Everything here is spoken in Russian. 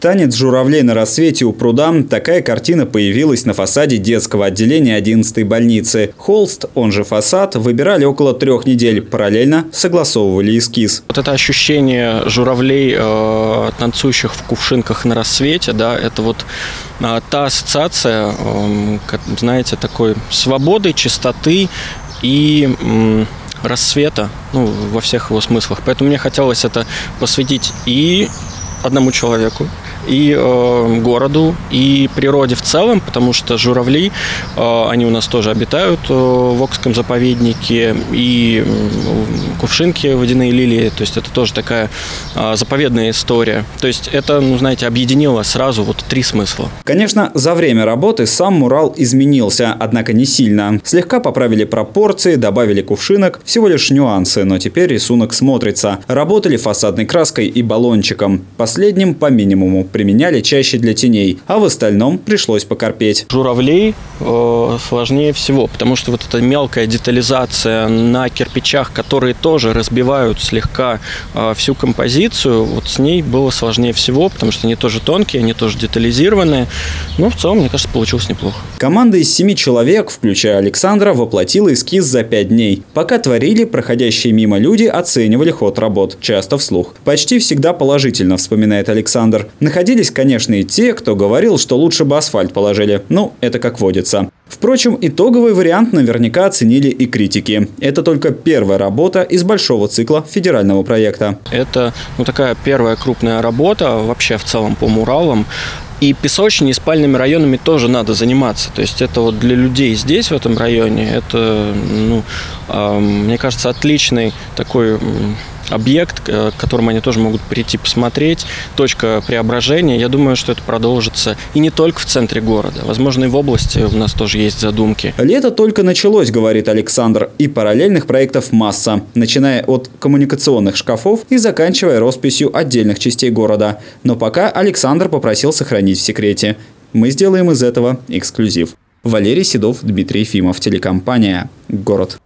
Танец журавлей на рассвете у пруда – такая картина появилась на фасаде детского отделения 11-й больницы. Холст, он же фасад, выбирали около трех недель. Параллельно согласовывали эскиз. Вот это ощущение журавлей, э, танцующих в кувшинках на рассвете, да, это вот э, та ассоциация, э, знаете, такой свободы, чистоты и... Э, рассвета, ну, во всех его смыслах. Поэтому мне хотелось это посвятить и одному человеку, и э, городу, и природе в целом, потому что журавли, э, они у нас тоже обитают э, в Окском заповеднике, и э, кувшинки, водяные лилии, то есть это тоже такая э, заповедная история. То есть это, ну, знаете, объединило сразу вот три смысла. Конечно, за время работы сам мурал изменился, однако не сильно. Слегка поправили пропорции, добавили кувшинок, всего лишь нюансы, но теперь рисунок смотрится. Работали фасадной краской и баллончиком. Последним по минимуму применяли чаще для теней, а в остальном пришлось покорпеть. Журавлей э, сложнее всего, потому что вот эта мелкая детализация на кирпичах, которые тоже разбивают слегка э, всю композицию, вот с ней было сложнее всего, потому что они тоже тонкие, они тоже детализированные. Ну, в целом, мне кажется, получилось неплохо. Команда из семи человек, включая Александра, воплотила эскиз за пять дней. Пока творили, проходящие мимо люди оценивали ход работ, часто вслух. Почти всегда положительно, вспоминает Александр. Находя Находились, конечно, и те, кто говорил, что лучше бы асфальт положили. Ну, это как водится. Впрочем, итоговый вариант наверняка оценили и критики. Это только первая работа из большого цикла федерального проекта. Это ну, такая первая крупная работа вообще в целом по муралам. И песочней, и спальными районами тоже надо заниматься. То есть это вот для людей здесь, в этом районе, это, ну, мне кажется, отличный такой объект, к которому они тоже могут прийти посмотреть, точка преображения. Я думаю, что это продолжится и не только в центре города. Возможно, и в области у нас тоже есть задумки. Лето только началось, говорит Александр, и параллельных проектов масса, начиная от коммуникационных шкафов и заканчивая росписью отдельных частей города. Но пока Александр попросил сохранить в секрете. Мы сделаем из этого эксклюзив. Валерий Седов, Дмитрий Ефимов, телекомпания «Город».